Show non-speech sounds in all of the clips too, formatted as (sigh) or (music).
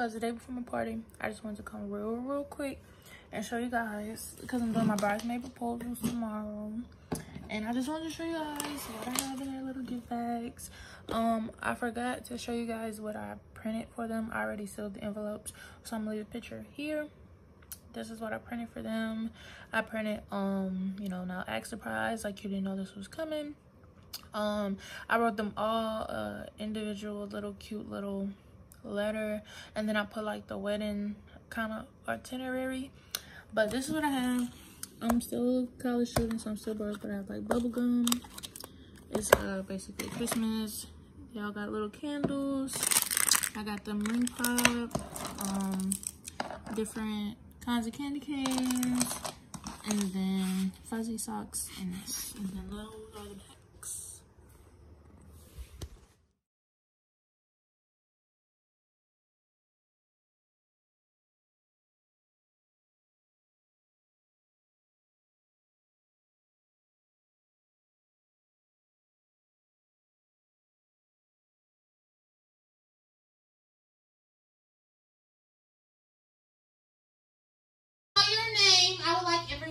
So it's the day before my party. I just wanted to come real, real quick and show you guys because I'm doing my bridesmaid proposals tomorrow. And I just wanted to show you guys what I have in their little gift bags. Um, I forgot to show you guys what I printed for them. I already sealed the envelopes, so I'm gonna leave a picture here. This is what I printed for them. I printed, um, you know, now act surprise, like you didn't know this was coming. Um, I wrote them all uh individual little cute little letter, and then I put like the wedding kind of itinerary. But this is what I have. I'm still college student, so I'm still broke, but I have like bubble gum. It's uh basically Christmas. Y'all got little candles. I got the ring pop, um, different kinds of candy canes, and then fuzzy socks and. And then those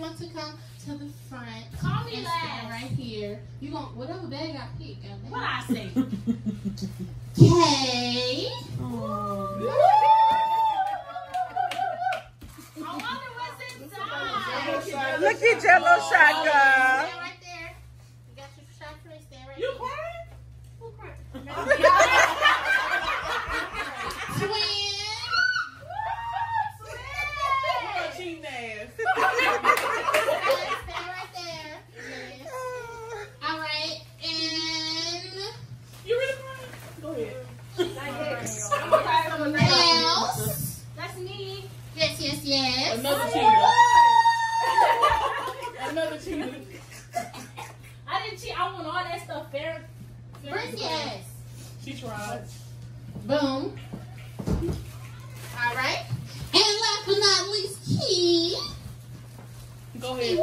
everyone to come to the front. Call me and last. right here. You going whatever bag I pick. goddamn. What I say? Kay. wonder. Look at Jello Oh, shot, girl. Stand right there. You got your shot for me. Stand right You there. crying? Who cried? Twin. Cheating ass. Stand right there. Yes. All right. And You really crying? Go ahead. else. That's me. Yes, yes. Another cheater. (laughs) Another cheater. I didn't cheat. I want all that stuff fair. Bring yes. She tried. Boom. All right. And last but not least, key. Go ahead.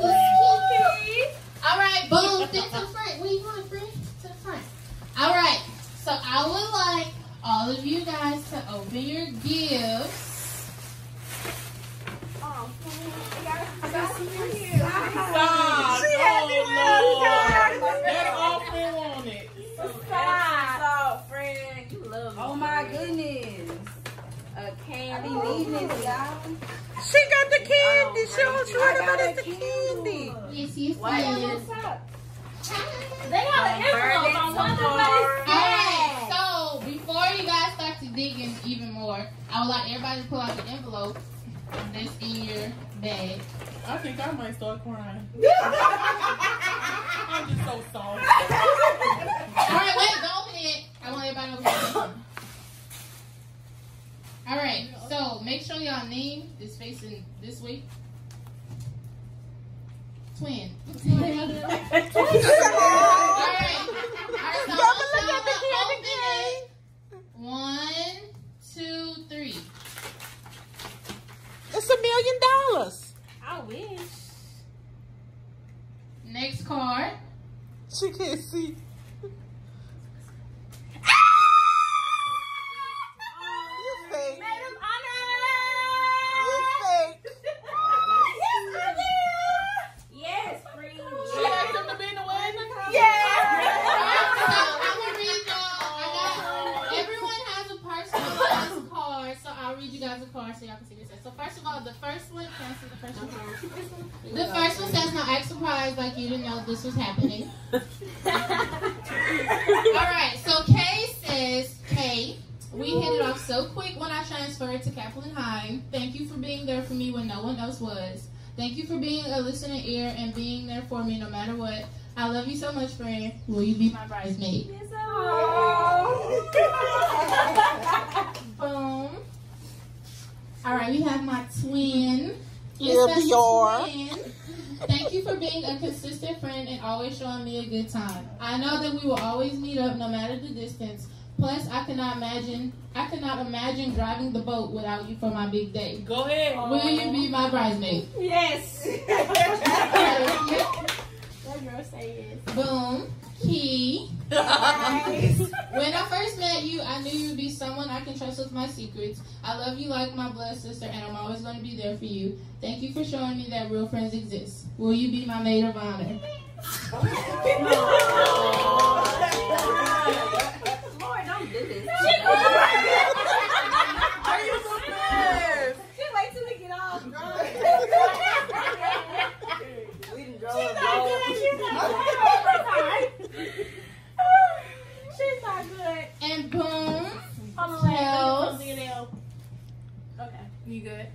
Key. All right. Boom. Then to the front. Where you going, friend? To the front. All right. So I would like all of you guys to open your gifts. Stop. She had me oh, well, Lord. That offering on it. Stop, friend. You love Oh my goodness. A candy needing y'all. She got the candy. She want about the candy. Yes, yes, What yes. They got an envelope. Wonder what it's Alright, so before you guys start to dig in even more, I would like everybody to pull out the envelope that's in your bag. I think I might start crying. I'm just so soft. Alright, wait, don't open it. I want everybody to open it. Alright, so make sure y'all name is facing this way. Twin. Alright. Alright, so Y'all look at the open it. One, two, three. It's a million dollars. I wish. Next card. She can't see. You fake. Madam You Honor. fake. Yes, friend. She asked him to be in the wedding. I'm gonna read y'all. I got everyone has a personalized card, so I'll read you guys a card so y'all can see what it says. So first of all, the first one, can I see the first one? The first one says, "No, act surprised like you didn't know this was happening." (laughs) All right, so Kay says, "Kay, we hit it off so quick when I transferred to Kaplan High. Thank you for being there for me when no one else was. Thank you for being a listening ear and being there for me no matter what. I love you so much, friend. Will you be my bridesmaid?" Boom. All right, we have my twin. Yeah, Special Bior. Thank you for being a consistent friend and always showing me a good time. I know that we will always meet up no matter the distance. Plus, I cannot imagine I cannot imagine driving the boat without you for my big day. Go ahead. Will you be my bridesmaid? Yes. Thank. (laughs) That girl say yes. Boom. Key. (laughs) when I first met you, I knew you would be someone I can trust with my secrets. I love you like my blood sister, and I'm always going to be there for you. Thank you for showing me that real friends exist. Will you be my maid of honor? (laughs) Lord, don't do this. Are you so fast? Just wait till we get off. we done drove She's a not road. good. She's not good. She's not good. And boom, Hold on, wait. Kels. Let me put the nail. Okay. You good?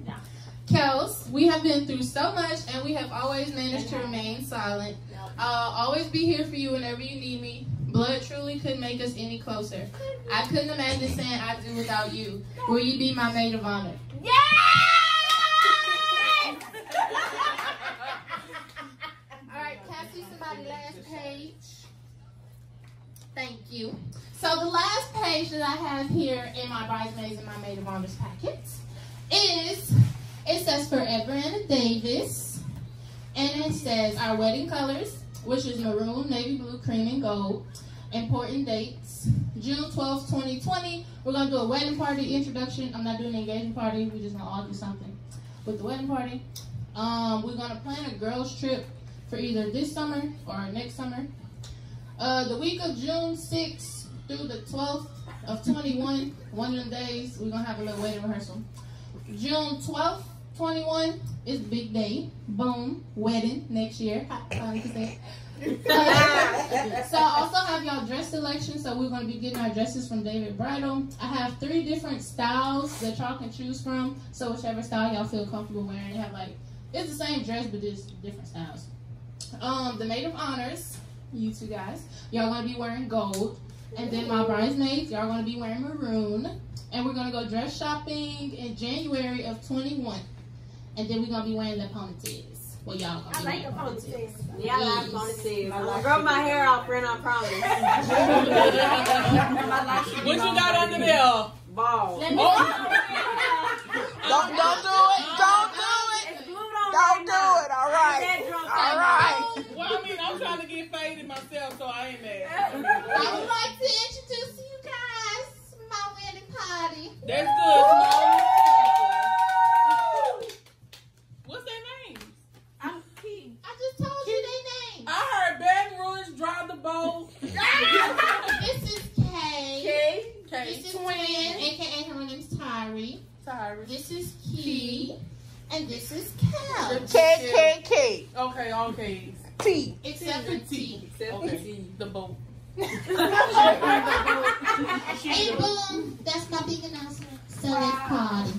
Kels, we have been through so much, and we have always managed to remain silent. I'll always be here for you whenever you need me. Blood truly couldn't make us any closer. I couldn't imagine saying I do without you. Will you be my maid of honor? All right, can somebody last page? Thank you. So the last page that I have here in my bridesmaids and my maid of honors packet says Forever Anna Davis, and it says our wedding colors, which is maroon, navy blue, cream, and gold. Important dates: June twelfth, twenty twenty. We're gonna do a wedding party introduction. I'm not doing an engagement party. We're just gonna all do something with the wedding party. Um, we're gonna plan a girls trip for either this summer or next summer. Uh, the week of June 6th through the 12th of 21, one of them days, we're gonna have a little wedding rehearsal. June 12th, 21 is big day. Boom, wedding next year. Ha, finally could say it. (laughs) so I also have y'all dress selection. So we're gonna be getting our dresses from David Bridal. I have three different styles that y'all can choose from. So whichever style y'all feel comfortable wearing, they have like it's the same dress but just different styles. Um, the maid of honors, you two guys, y'all gonna be wearing gold, and then my bridesmaids, y'all gonna be wearing maroon, and we're gonna go dress shopping in January of 21, and then we're gonna be wearing the ponytails. Well, y'all gonna I be like the wearing ponytails. Yeah, I like Yes. ponytails. I'm grow my hair out, friend, I promise. What you got under there? Ball. Let me oh. (laughs) Don't don't do it. Don't do it. It's glued on Don't do right it. All now. right. That drunk All right right. Well, I mean, I'm trying to get faded myself, so I ain't mad. (laughs) I would like to introduce you guys to my wedding party. That's good, Small. What's their names? I'm key. I just told you their names. I heard Baton Rouge, Drive the Boat. This is Kay. Okay. This is Twin, aka her name's Tyree. Tyree. This is Key. And this is Cal. K K K Okay, okay. T. Except for T. Except for T. The boat. (laughs) Hey, boom. That's my big announcement. So let's party.